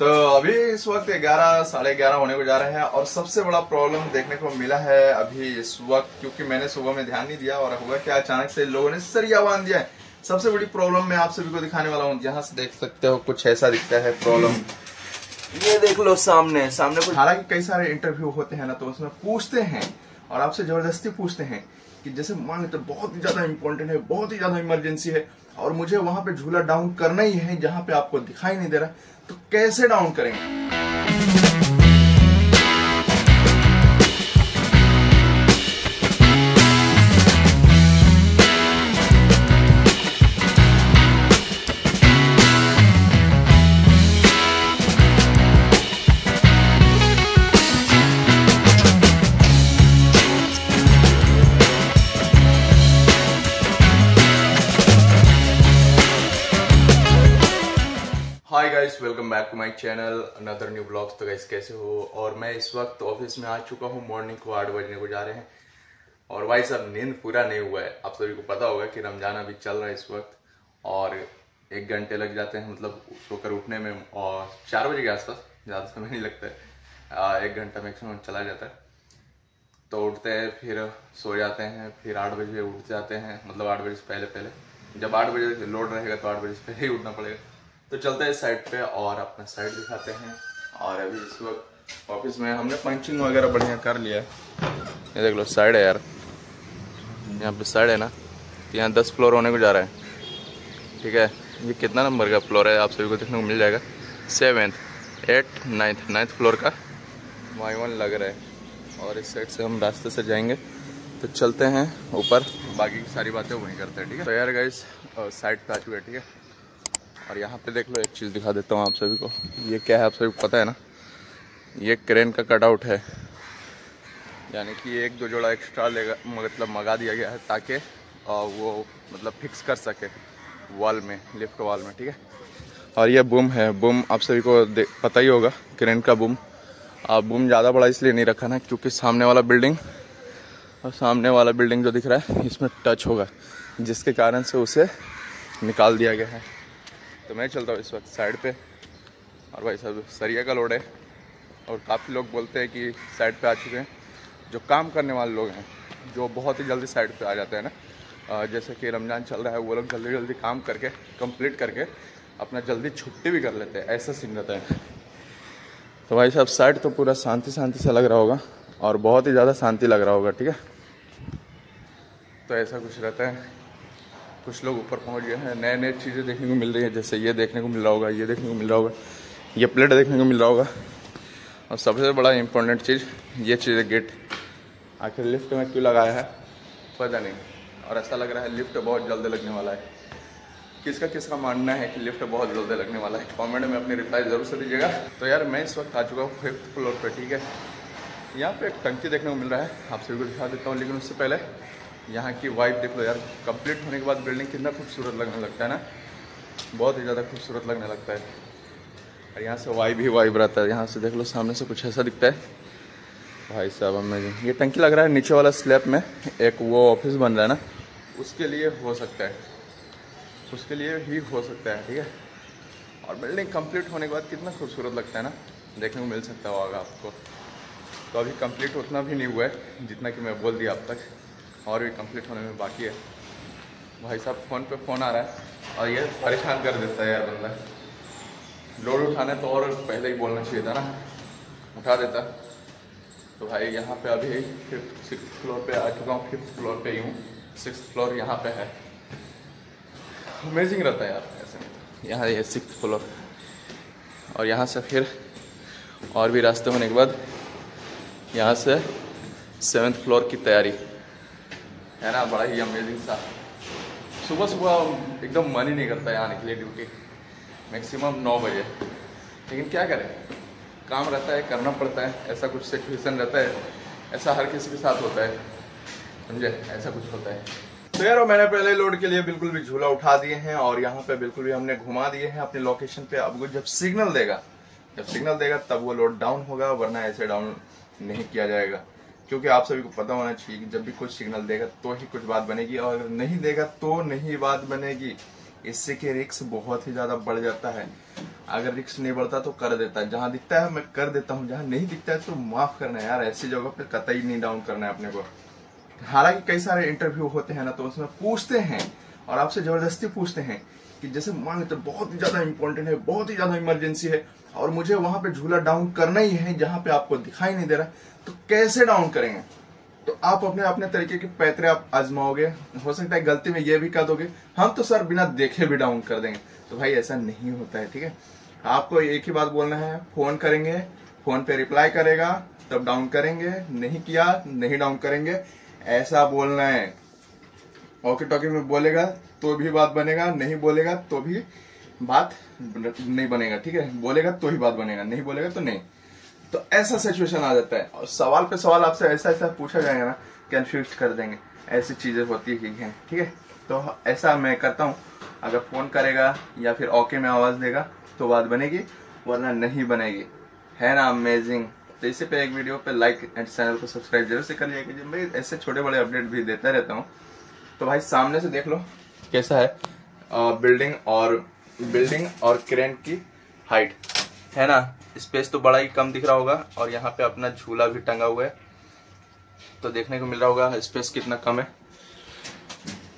तो अभी इस वक्त ग्यारह साढ़े ग्यारह होने को जा रहे हैं और सबसे बड़ा प्रॉब्लम देखने को मिला है अभी इस वक्त क्योंकि मैंने सुबह में ध्यान नहीं दिया और हुआ क्या अचानक से लोगों ने सरिया बाँध दिया है। सबसे बड़ी प्रॉब्लम मैं आप सभी को दिखाने वाला हूँ। जहाँ से देख सकते हो कुछ ऐसा दिखता है प्रॉब्लम ये देख लो सामने सामने कुछ हालाँकि कई सारे इंटरव्यू होते हैं ना तो उसमें पूछते हैं और आपसे ज़बरदस्ती पूछते हैं कि जैसे मान लेते बहुत ही ज़्यादा इंपॉर्टेंट है बहुत ही ज़्यादा इमरजेंसी है और मुझे वहाँ पे झूला डाउन करना ही है जहाँ पे आपको दिखाई नहीं दे रहा। तो कैसे डाउन करेंगे? Welcome back to my channel another new blogs तो गाइस कैसे हो? और मैं इस वक्त ऑफ़िस में आ चुका हूँ मॉर्निंग को आठ बजने को जा रहे हैं। और भाई साहब, नींद पूरा नहीं हुआ है। आप सभी को पता होगा कि रमज़ान अभी चल रहा है इस वक्त। और एक घंटे लग जाते हैं मतलब सोकर उठने में, और चार बजे के आसपास, ज़्यादा समय नहीं लगता है। एक घंटा मैक्सिमम चला जाता है। तो उठते हैं, फिर सो जाते हैं, फिर आठ बजे उठ जाते हैं मतलब आठ बजे से पहले पहले। जब आठ बजे लोड रहेगा तो आठ बजे से पहले ही उठना पड़ेगा। तो चलते हैं साइड पे और अपना साइड दिखाते हैं। और अभी इस वक्त ऑफ़िस में हमने पंचिंग वगैरह बढ़िया कर लिया ये देख लो साइड है यार। यहाँ पे साइड है ना? तो यहाँ दस फ्लोर होने को जा रहा है। ठीक है? ये कितना नंबर का फ्लोर है? आप सभी को देखने को मिल जाएगा। Seventh eight ninth ninth floor का वाई वन लग रहा है। और इस साइड से हम रास्ते से जाएँगे। तो चलते हैं ऊपर। बाकी सारी बातें वहीं करते हैं, ठीक है? तो यार गाइस साइड पे आ चुके हैं, ठीक है? और यहाँ पे देख लो एक चीज़ दिखा देता हूँ आप सभी को। ये क्या है आप सभी को पता है ना? ये क्रेन का कटआउट है। यानी कि एक दो जोड़ा एक्स्ट्रा लेगा मतलब मंगा दिया गया है ताकि वो मतलब फिक्स कर सके वॉल में लिफ्ट वॉल में, ठीक है? और ये बूम है। बूम आप सभी को पता ही होगा क्रेन का बूम आप बूम ज़्यादा बड़ा इसलिए नहीं रखा ना, क्योंकि सामने वाला बिल्डिंग और सामने वाला बिल्डिंग जो दिख रहा है, इसमें टच होगा, जिसके कारण से उसे निकाल दिया गया है। तो मैं चलता हूँ इस वक्त साइड पे। और भाई साहब, सरिया का लोड है और काफ़ी लोग बोलते हैं कि साइड पे आ चुके हैं। जो काम करने वाले लोग हैं, जो बहुत ही जल्दी साइड पे आ जाते हैं ना। जैसे कि रमज़ान चल रहा है, वो लोग जल्दी जल्दी काम करके कंप्लीट करके अपना जल्दी छुट्टी भी कर लेते हैं, ऐसा सीन रहता है। तो भाई साहब, साइड तो पूरा शांति शांति से लग रहा होगा और बहुत ही ज़्यादा शांति लग रहा होगा, ठीक है? तो ऐसा कुछ रहता है। कुछ लोग ऊपर पहुँच गए हैं नए नए चीज़ें देखने को मिल रही है, जैसे ये देखने को मिल रहा होगा, ये देखने को मिल रहा होगा, ये प्लेट देखने को मिल रहा होगा। और सबसे बड़ा इम्पोर्टेंट चीज़, ये चीज़ है गेट आखिर लिफ्ट में क्यों लगाया है? पता नहीं। और ऐसा लग रहा है लिफ्ट बहुत जल्दी लगने वाला है। किसका किसका मानना है कि लिफ्ट बहुत जल्दी लगने वाला है? कमेंट में अपनी रिप्लाई ज़रूर से दीजिएगा। तो यार, मैं इस वक्त आ चुका हूँ फिफ्थ फ्लोर पर ठीक है? यहाँ पे एक टंकी देखने को मिल रहा है। आप सभी को दिखा देता हूँ, लेकिन उससे पहले यहाँ की वाइब देख लो यार कंप्लीट होने के बाद बिल्डिंग कितना खूबसूरत लगने लगता है ना? बहुत ही ज़्यादा खूबसूरत लगने लगता है। और यहाँ से वाइब ही वाइब रहता है। यहाँ से देख लो, सामने से कुछ ऐसा दिखता है। भाई साहब अमेजिंग ये टंकी लग रहा है नीचे वाला स्लैब में। एक वो ऑफ़िस बन रहा है ना? उसके लिए हो सकता है। उसके लिए ही हो सकता है, ठीक है? और बिल्डिंग कंप्लीट होने के बाद कितना खूबसूरत लगता है ना? देखने को मिल सकता होगा आपको। तो अभी कंप्लीट उतना भी नहीं हुआ है, जितना कि मैं बोल दिया अब तक। और भी कंप्लीट होने में बाकी है। भाई साहब फ़ोन पे फ़ोन आ रहा है। और ये परेशान कर देता है यार बंदा। लोड उठाने तो और पहले ही बोलना चाहिए था ना। उठा देता। तो भाई यहाँ पे अभी फिफ्थ सिक्स फ्लोर पे आ चुका हूँ। फिफ्थ फ्लोर पे ही हूँ। सिक्स फ्लोर यहाँ पे है। अमेजिंग रहता है यार, ऐसे में तो। यहाँ ये सिक्स फ्लोर और यहाँ से फिर और भी रास्ते होने के बाद यहाँ से सेवन्थ फ्लोर की तैयारी। है ना, बड़ा ही अमेजिंग सा। सुबह सुबह एकदम मन ही नहीं करता आने के लिए ड्यूटी मैक्सिमम नौ बजे। लेकिन क्या करें? काम रहता है, करना पड़ता है, ऐसा कुछ सिचुएशन रहता है, ऐसा हर किसी के साथ होता है। समझे? ऐसा कुछ होता है। तो यार मैंने पहले लोड के लिए बिल्कुल भी झूला उठा दिए हैं और यहाँ पे बिल्कुल भी हमने घुमा दिए हैं अपने लोकेशन पे। अब जब सिग्नल देगा, जब सिग्नल देगा, तब वो लोड डाउन होगा, वरना ऐसे डाउन नहीं किया जाएगा। क्योंकि आप सभी को पता होना चाहिए कि जब भी कुछ सिग्नल देगा तो ही कुछ बात बनेगी और नहीं देगा तो नहीं बात बनेगी। इससे कि रिक्स बहुत ही ज़्यादा बढ़ जाता है। अगर रिक्स नहीं बढ़ता तो कर देता है। जहाँ दिखता है, मैं कर देता हूँ। जहाँ नहीं दिखता है तो माफ़ करना है यार। ऐसी जगह पे कतई नहीं डाउन करना है अपने को। हालाँकि कई सारे इंटरव्यू होते हैं ना तो उसमें पूछते हैं और आपसे ज़बरदस्ती पूछते हैं कि जैसे मान लेते बहुत ही ज़्यादा इंपॉर्टेंट है, बहुत ही ज़्यादा इमरजेंसी है, और मुझे वहाँ पे झूला डाउन करना ही है, जहाँ पे आपको दिखाई नहीं दे रहा तो कैसे डाउन करेंगे? तो आप अपने अपने तरीके के पैतरे आप आजमाओगे। हो सकता है गलती में ये भी कर दोगे, हम तो सर बिना देखे भी डाउन कर देंगे। तो भाई ऐसा नहीं होता है, ठीक है? आपको एक ही बात बोलना है फ़ोन करेंगे फ़ोन पे रिप्लाई करेगा, तब डाउन करेंगे, नहीं किया, नहीं डाउन करेंगे, ऐसा बोलना है। ओके टॉकी में बोलेगा तो भी बात बनेगा, नहीं बोलेगा तो भी बात नहीं बनेगा, ठीक है? बोलेगा तो ही बात बनेगा, नहीं बोलेगा तो नहीं। तो ऐसा सिचुएशन आ जाता है। और सवाल पे सवाल आपसे ऐसा ऐसा पूछा जाएगा ना कन्फ्यूज़ कर देंगे। ऐसी चीज़ें होती ही हैं, ठीक है? तो ऐसा मैं करता हूँ। अगर फ़ोन करेगा या फिर ओके में आवाज़ देगा तो बात बनेगी, वरना नहीं बनेगी। है ना अमेजिंग तो इसी पे एक वीडियो पे लाइक एंड चैनल को सब्सक्राइब ज़रूर से कर लिया कीजिए। मैं ऐसे छोटे बड़े अपडेट भी देता रहता हूँ। तो भाई सामने से देख लो कैसा है आ, बिल्डिंग और बिल्डिंग और क्रेन की हाइट। है ना? स्पेस तो बड़ा ही कम दिख रहा होगा और यहाँ पे अपना झूला भी टंगा हुआ है। तो देखने को मिल रहा होगा स्पेस कितना कम है।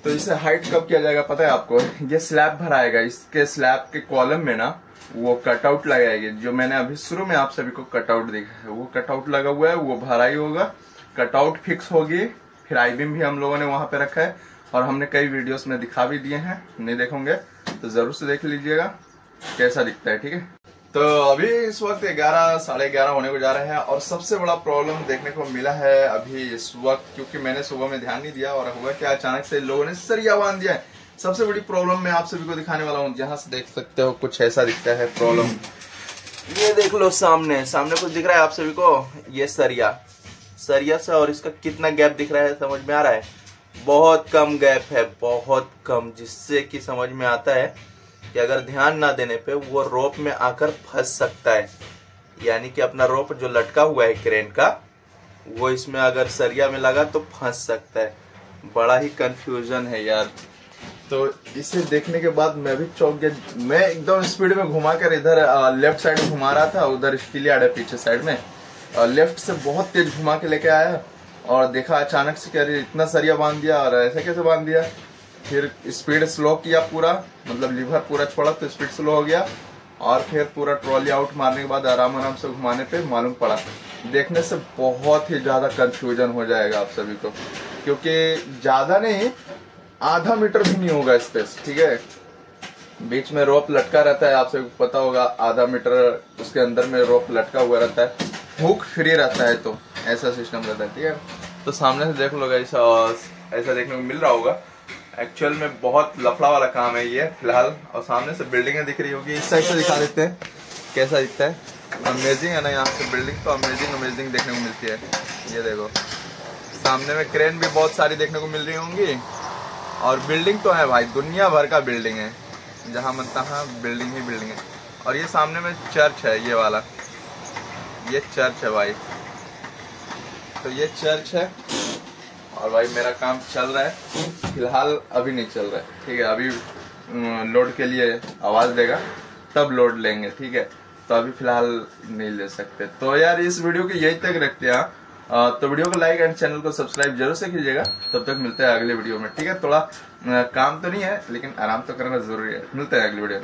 तो इसे हाइट कब किया जाएगा पता है आपको? ये स्लैब भराएगा इसके स्लैब के कॉलम में ना वो कटआउट लगाएगी जो मैंने अभी शुरू में आप सभी को कटआउट देखा है वो कटआउट लगा हुआ है वो भराई होगा। कटआउट फिक्स होगी फिर आईबीम भी हम लोगों ने वहाँ पे रखा है। और हमने कई वीडियोस में दिखा भी दिए हैं, नहीं देखोगे तो ज़रूर से देख लीजिएगा, कैसा दिखता है, ठीक है? तो अभी इस वक्त ग्यारह, साढ़े ग्यारह होने को जा रहे हैं, और सबसे बड़ा प्रॉब्लम देखने को मिला है अभी इस वक्त, क्योंकि मैंने सुबह में ध्यान नहीं दिया, और हुआ क्या, अचानक से लोगों ने सरिया बाँध दिया है। सबसे बड़ी प्रॉब्लम मैं आप सभी को दिखाने वाला हूँ, जहाँ से देख सकते हो, कुछ ऐसा दिखता है प्रॉब्लम ये देख लो सामने सामने कुछ दिख रहा है आप सभी को? ये सरिया। सरिया से, और इसका कितना गैप दिख रहा है, समझ में आ रहा है? बहुत कम गैप है, बहुत कम, जिससे कि समझ में आता है कि अगर ध्यान ना देने पे वो रोप में आकर फंस सकता है। यानी कि अपना रोप जो लटका हुआ है क्रेन का, वो इसमें अगर सरिया में लगा तो फंस सकता है। बड़ा ही कंफ्यूजन है यार। तो इसे देखने के बाद मैं भी चौक गया। मैं एकदम स्पीड में घुमा कर इधर लेफ़्ट साइड घुमा रहा था, उधर स्टील यार्ड है पीछे साइड में। लेफ़्ट से बहुत तेज घुमा के लेके आया। और देखा अचानक से क्या इतना सरिया बाँध दिया और ऐसे कैसे बाँध दिया? फिर स्पीड स्लो किया पूरा मतलब लीवर पूरा छोड़ा तो स्पीड स्लो हो गया और फिर पूरा ट्रॉली आउट मारने के बाद आराम आराम से घुमाने पे मालूम पड़ा। देखने से बहुत ही ज़्यादा कंफ्यूजन हो जाएगा आप सभी को, क्योंकि ज़्यादा नहीं, आधा मीटर भी नहीं होगा स्पेस ठीक है? बीच में रोप लटका रहता है, आप सबको पता होगा, आधा मीटर उसके अंदर में रोप लटका हुआ रहता है हुक फ्री रहता है तो। ऐसा सिस्टम रहता है, ठीक है? तो सामने से देख लो ऐसा ऐसा देखने को मिल रहा होगा। एक्चुअल में बहुत लफड़ा वाला काम है ये, फ़िलहाल। और सामने से बिल्डिंगें दिख रही होगी। इस साइड से दिखा देते हैं, कैसा दिखता है। अमेजिंग है ना यहाँ से बिल्डिंग तो अमेजिंग अमेजिंग देखने को मिलती है। ये देखो। सामने में क्रेन भी बहुत सारी देखने को मिल रही होंगी। और बिल्डिंग तो है भाई, दुनिया भर का बिल्डिंग है। जहाँ मन तहाँ बिल्डिंग ही बिल्डिंग है। और ये सामने में चर्च है, ये वाला। ये चर्च है भाई। तो ये चर्च है। और भाई मेरा काम चल रहा है। फ़िलहाल अभी नहीं चल रहा है। ठीक है, अभी लोड के लिए आवाज़ देगा। तब लोड लेंगे, ठीक है? तो अभी फ़िलहाल नहीं ले सकते। तो यार, इस वीडियो को यही तक रखते हैं। तो वीडियो को लाइक एंड चैनल को सब्सक्राइब ज़रूर से कीजिएगा। तब तक मिलते हैं अगले वीडियो में, ठीक है? थोड़ा काम तो नहीं है, लेकिन आराम तो करना ज़रूरी है। मिलते हैं अगले वीडियो में।